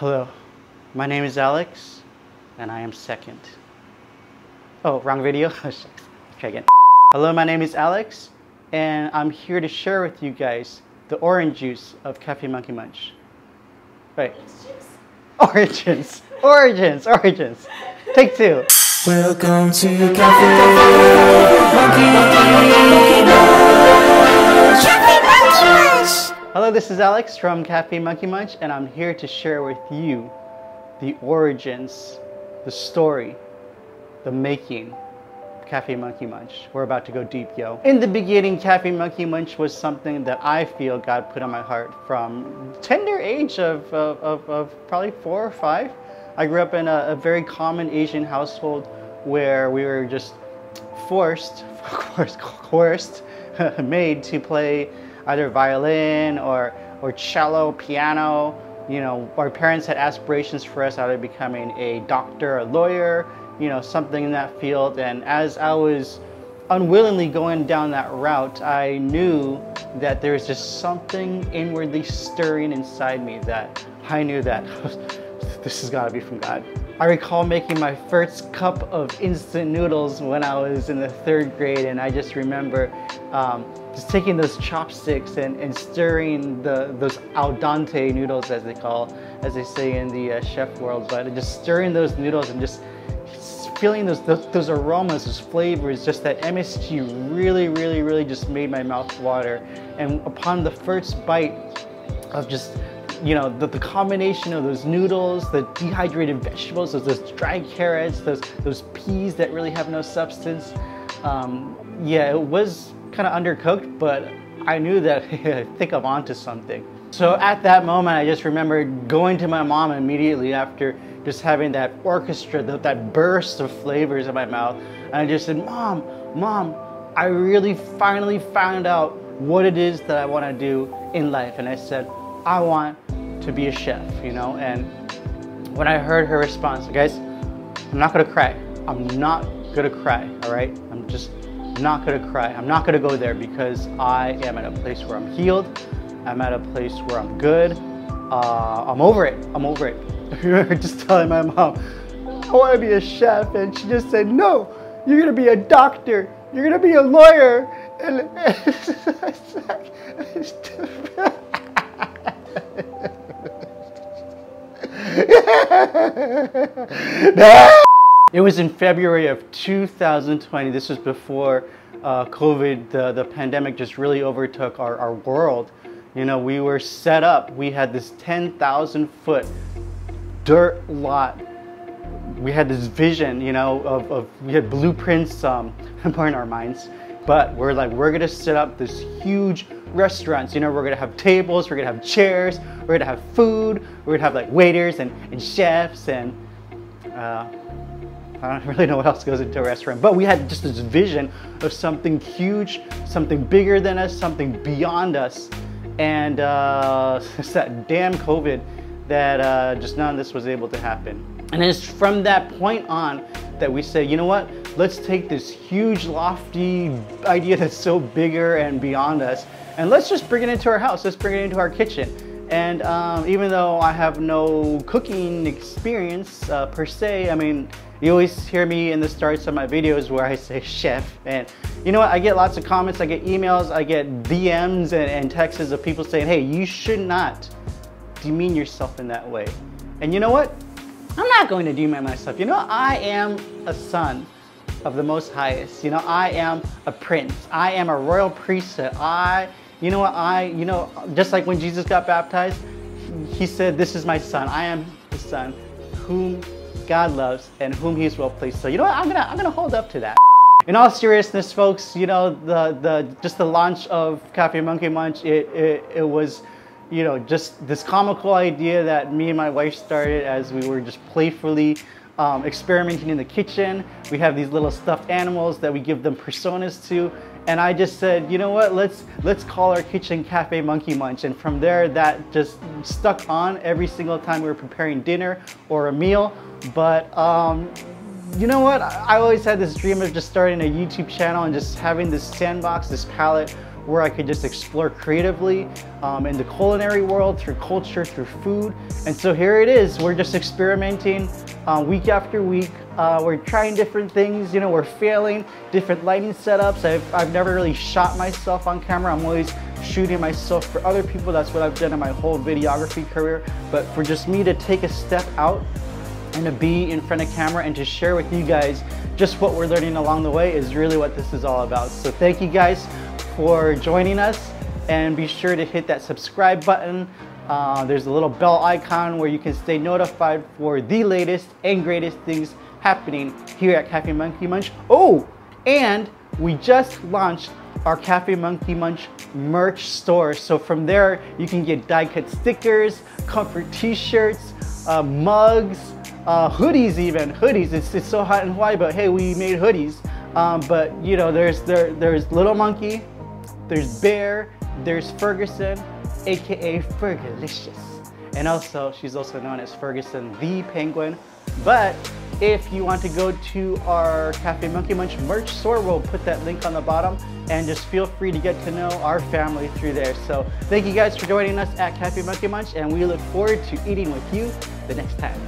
Hello, my name is Alex, and I am second. Oh, wrong video? Oh, Try again. Hello, my name is Alex, and I'm here to share with you guys the orange juice of Cafe Monkey Munch. Right. Origins, origins, origins. Take two. Welcome to Cafe Monkey Hello, this is Alex from Cafe Monkey Munch, and I'm here to share with you the origins, the story, the making of Cafe Monkey Munch. We're about to go deep, yo. In the beginning, Cafe Monkey Munch was something that I feel God put on my heart from tender age of, of, of, of probably four or five. I grew up in a, a very common Asian household where we were just forced, of course, coerced, made to play either violin or, or cello, piano. You know, our parents had aspirations for us either becoming a doctor, a lawyer, you know, something in that field. And as I was unwillingly going down that route, I knew that there was just something inwardly stirring inside me that I knew that this has got to be from God. I recall making my first cup of instant noodles when I was in the third grade, and I just remember um, just taking those chopsticks and, and stirring the those al dente noodles, as they call, as they say in the uh, chef world, but just stirring those noodles and just feeling those, those, those aromas, those flavors, just that MSG really, really, really just made my mouth water. And upon the first bite of just you know, the, the combination of those noodles, the dehydrated vegetables, those, those dried carrots, those, those peas that really have no substance. Um, yeah, it was kind of undercooked, but I knew that I think I'm onto something. So at that moment, I just remembered going to my mom immediately after just having that orchestra, that, burst of flavors in my mouth. And I just said, Mom, Mom, I really finally found out what it is that I want to do in life. And I said, I want to be a chef, you know? And when I heard her response, guys, I'm not gonna cry. I'm not gonna cry, all right? I'm just not gonna cry. I'm not gonna go there because I am at a place where I'm healed. I'm at a place where I'm good. Uh, I'm over it. I'm over it. I remember just telling my mom, I wanna be a chef. And she just said, no, you're gonna be a doctor. You're gonna be a lawyer. And, and it was in February of 2020. This was before uh, COVID, the, the pandemic just really overtook our, our world. You know, we were set up. We had this 10,000 foot dirt lot. We had this vision, you know, of, of we had blueprints um, in our minds. But we're like, we're gonna set up this huge restaurants. You know, we're gonna have tables, we're gonna have chairs, we're gonna have food, we're gonna have like waiters and, and chefs and uh, I don't really know what else goes into a restaurant, but we had just this vision of something huge, something bigger than us, something beyond us. And uh, it's that damn COVID that uh, just none of this was able to happen. And it's from that point on that we say, you know what, let's take this huge, lofty idea that's so bigger and beyond us and let's just bring it into our house. Let's bring it into our kitchen. And um, even though I have no cooking experience uh, per se, I mean, you always hear me in the starts of my videos where I say chef. And you know what? I get lots of comments, I get emails, I get DMs and, and texts of people saying, hey, you should not demean yourself in that way. And you know what? I'm not going to demean myself. You know, I am a son of the Most Highest. You know, I am a prince. I am a royal priesthood. I you know what? I, you know, just like when Jesus got baptized, he said, This is my son. I am the son whom God loves and whom he's well pleased. So, you know what? I'm gonna, I'm gonna hold up to that. In all seriousness, folks, you know, the, the, just the launch of Cafe Monkey Munch, it, it, it was, you know, just this comical idea that me and my wife started as we were just playfully um, experimenting in the kitchen. We have these little stuffed animals that we give them personas to. And I just said, you know what, let's, let's call our kitchen Cafe Monkey Munch. And from there, that just stuck on every single time we were preparing dinner or a meal. But um, you know what? I always had this dream of just starting a YouTube channel and just having this sandbox, this palette where I could just explore creatively um, in the culinary world, through culture, through food. And so here it is. We're just experimenting uh, week after week. Uh, we're trying different things, you know, we're failing, different lighting setups. I've, I've never really shot myself on camera. I'm always shooting myself for other people. That's what I've done in my whole videography career. But for just me to take a step out and to be in front of camera and to share with you guys just what we're learning along the way is really what this is all about. So thank you guys for joining us and be sure to hit that subscribe button. Uh, there's a little bell icon where you can stay notified for the latest and greatest things happening here at Cafe Monkey Munch. Oh, and we just launched our Cafe Monkey Munch merch store. So from there, you can get die cut stickers, comfort t-shirts, uh, mugs, uh, hoodies even, hoodies. It's, it's so hot in Hawaii, but hey, we made hoodies. Um, but you know, there's, there, there's Little Monkey, there's Bear, there's Ferguson, AKA Fergalicious. And also, she's also known as Ferguson the Penguin. But if you want to go to our Cafe Monkey Munch merch store, we'll put that link on the bottom and just feel free to get to know our family through there. So thank you guys for joining us at Cafe Monkey Munch and we look forward to eating with you the next time.